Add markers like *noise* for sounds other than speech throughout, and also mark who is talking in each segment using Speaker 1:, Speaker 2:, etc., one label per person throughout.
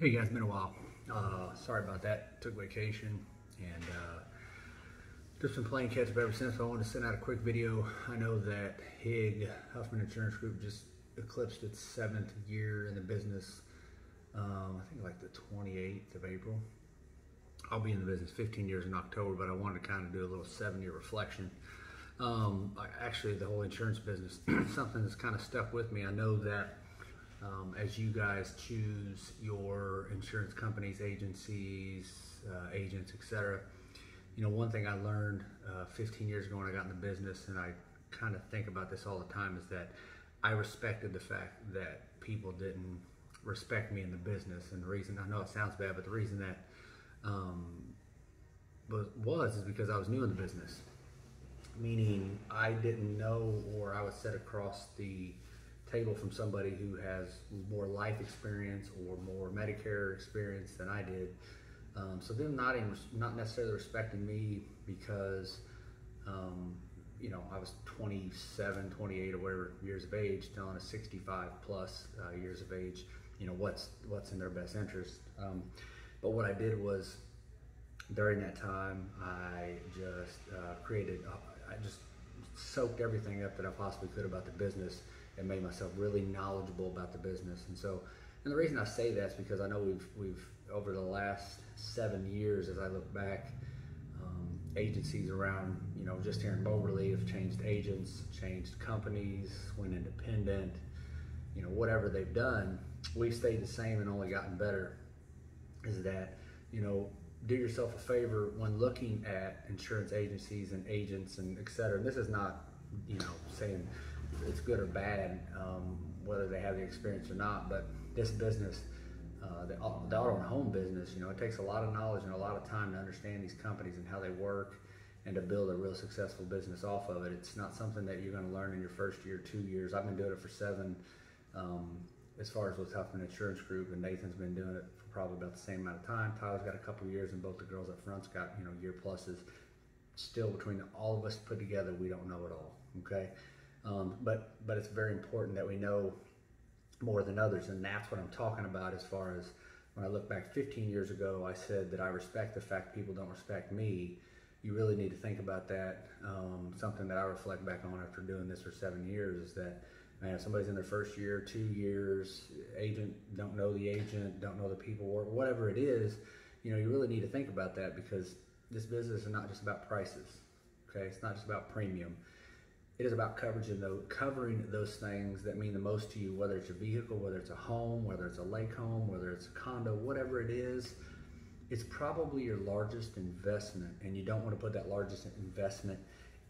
Speaker 1: Hey guys, been a while. Uh, sorry about that. Took vacation and uh, just been playing catch up ever since. I wanted to send out a quick video. I know that HIG Huffman Insurance Group just eclipsed its seventh year in the business. Um, I think like the 28th of April. I'll be in the business 15 years in October, but I wanted to kind of do a little seven-year reflection. Um, actually, the whole insurance business, *clears throat* something that's kind of stuck with me. I know that um, as you guys choose your insurance companies, agencies, uh, agents, etc. You know, one thing I learned uh, 15 years ago when I got in the business, and I kind of think about this all the time, is that I respected the fact that people didn't respect me in the business. And the reason, I know it sounds bad, but the reason that um, was, was is because I was new in the business. Meaning I didn't know or I was set across the table from somebody who has more life experience or more Medicare experience than I did. Um, so them not in, not necessarily respecting me because um, you know I was 27, 28 or whatever years of age, telling a 65 plus uh, years of age, you know what's what's in their best interest. Um, but what I did was during that time I just uh, created, uh, I just soaked everything up that I possibly could about the business and made myself really knowledgeable about the business. And so, and the reason I say that is because I know we've we've over the last seven years, as I look back, um, agencies around you know just here in Moberly have changed agents, changed companies, went independent, you know whatever they've done, we've stayed the same and only gotten better. Is that you know do yourself a favor when looking at insurance agencies and agents and et cetera. And this is not you know saying it's good or bad, um, whether they have the experience or not. But this business, uh, the, the auto and home business, you know, it takes a lot of knowledge and a lot of time to understand these companies and how they work and to build a real successful business off of it. It's not something that you're going to learn in your first year, two years. I've been doing it for seven. Um, as far as with Huffman Insurance Group, and Nathan's been doing it for probably about the same amount of time. Tyler's got a couple years, and both the girls up front's got you know year pluses. Still, between all of us put together, we don't know it all. Okay, um, but but it's very important that we know more than others, and that's what I'm talking about as far as when I look back 15 years ago, I said that I respect the fact people don't respect me. You really need to think about that. Um, something that I reflect back on after doing this for seven years is that man, if somebody's in their first year, two years, agent don't know the agent, don't know the people, or whatever it is, you know, you really need to think about that because this business is not just about prices. Okay, it's not just about premium it is about coverage and the, covering those things that mean the most to you, whether it's a vehicle, whether it's a home, whether it's a lake home, whether it's a condo, whatever it is. It's probably your largest investment, and you don't want to put that largest investment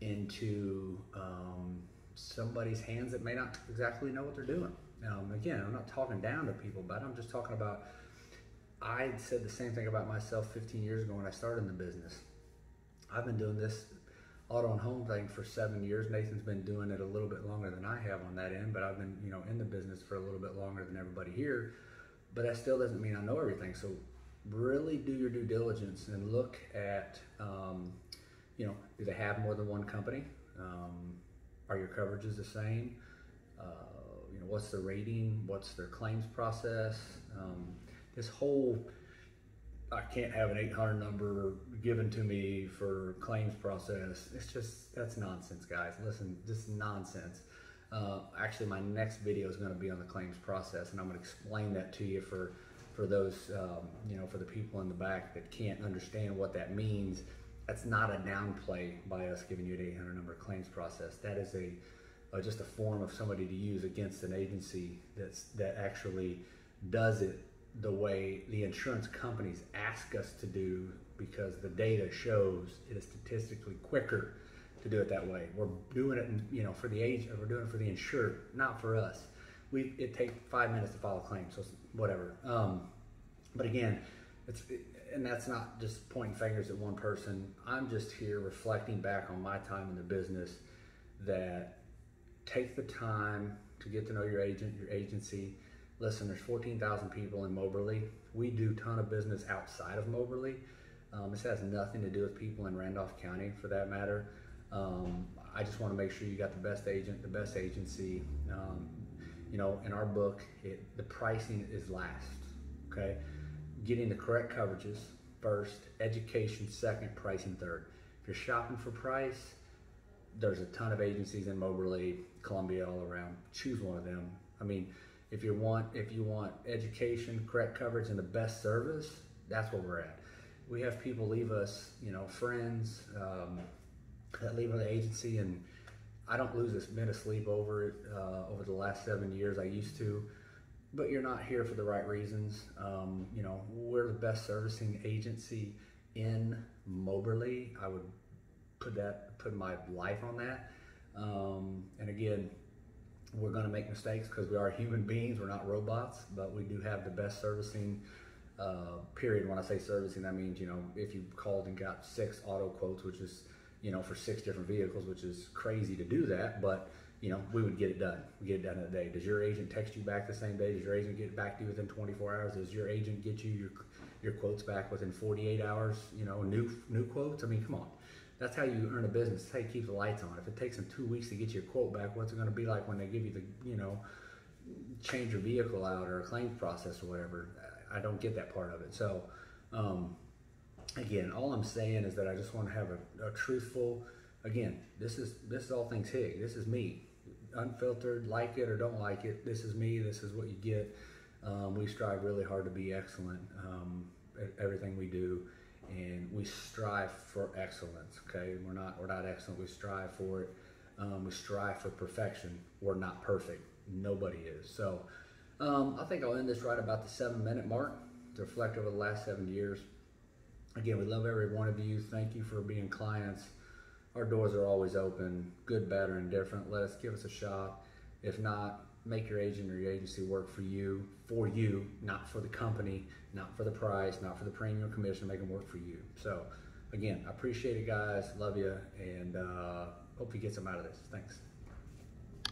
Speaker 1: into um, somebody's hands that may not exactly know what they're doing. Um, again, I'm not talking down to people, but I'm just talking about. I said the same thing about myself 15 years ago when I started in the business. I've been doing this auto and home thing for seven years. Nathan's been doing it a little bit longer than I have on that end, but I've been, you know, in the business for a little bit longer than everybody here. But that still doesn't mean I know everything. So really do your due diligence and look at, um, you know, do they have more than one company? Um, are your coverages the same? Uh, you know, what's the rating? What's their claims process? Um, this whole I can't have an 800 number given to me for claims process. It's just, that's nonsense, guys. Listen, just nonsense. Uh, actually, my next video is going to be on the claims process, and I'm going to explain that to you for for those, um, you know, for the people in the back that can't understand what that means. That's not a downplay by us giving you an 800 number claims process. That is a uh, just a form of somebody to use against an agency that's that actually does it the way the insurance companies ask us to do because the data shows it is statistically quicker to do it that way. We're doing it, you know, for the agent, we're doing it for the insured, not for us. We it takes five minutes to file a claim, so whatever. Um, but again, it's and that's not just pointing fingers at one person. I'm just here reflecting back on my time in the business. That take the time to get to know your agent, your agency listen, there's 14,000 people in Moberly. We do ton of business outside of Moberly. Um, this has nothing to do with people in Randolph County for that matter. Um, I just want to make sure you got the best agent, the best agency. Um, you know, in our book, it, the pricing is last, okay? getting the correct coverages first, education second, pricing third. If you're shopping for price, there's a ton of agencies in Moberly, Columbia, all around. Choose one of them. I mean, if you want if you want education, correct coverage, and the best service, that's where we're at. We have people leave us, you know, friends um, that leave the agency, and I don't lose a minute of sleep over it. Uh, over the last seven years, I used to, but you're not here for the right reasons. Um, you know, we're the best servicing agency in Moberly. I would put that put my life on that. Um, and again, we're going to make mistakes because we are human beings. We're not robots, but we do have the best servicing. Uh, period. When I say servicing, that means you know if you called and got six auto quotes, which is you know for six different vehicles, which is crazy to do that, but you know we would get it done. We get it done in a day. Does your agent text you back the same day? Does your agent get back to you within 24 hours? Does your agent get you your your quotes back within 48 hours? You know, new new quotes. I mean, come on. That's how you earn a business. That's how you keep the lights on. If it takes them two weeks to get your quote back, what's it going to be like when they give you the, you know, change your vehicle out or a claims process or whatever? I don't get that part of it. So, um, again, all I'm saying is that I just want to have a, a, truthful. Again, this is this is all things HIG. This is me, unfiltered. Like it or don't like it. This is me. This is what you get. Um, we strive really hard to be excellent um, at everything we do and we strive for excellence. Okay, we're not we're not excellent. We strive for it. Um, we strive for perfection. We're not perfect. Nobody is. So um, I think I'll end this right about the seven minute mark to reflect over the last seven years. Again, we love every one of you. Thank you for being clients. Our doors are always open, good, bad, or indifferent. Let us give us a shot. If not, make your agent or your agency work for you, for you, not for the company, not for the price, not for the premium commission, make them work for you. So again, I appreciate it guys, love you, and uh, hope you get some out of this. Thanks.